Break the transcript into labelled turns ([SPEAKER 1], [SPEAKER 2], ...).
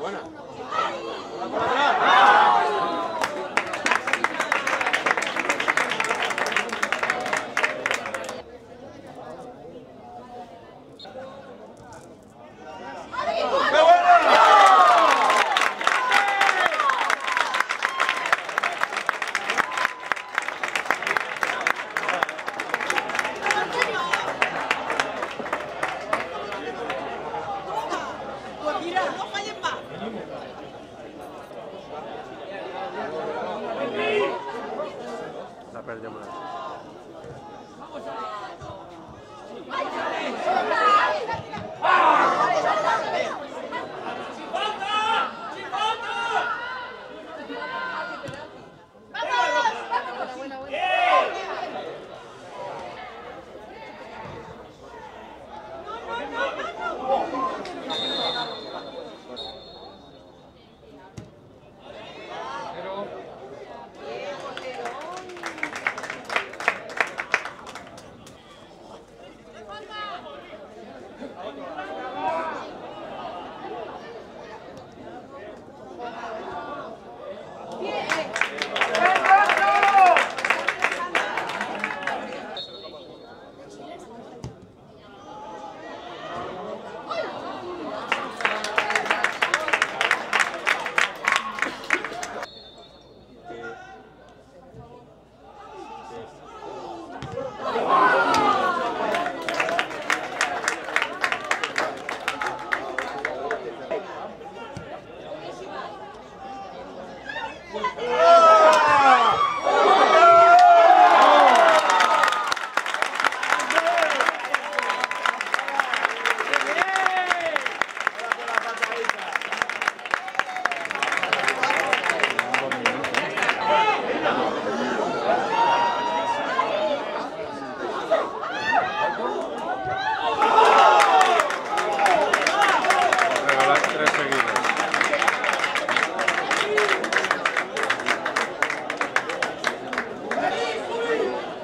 [SPEAKER 1] Bueno.
[SPEAKER 2] no fallen más. La perdemos. ¡Vamos
[SPEAKER 3] a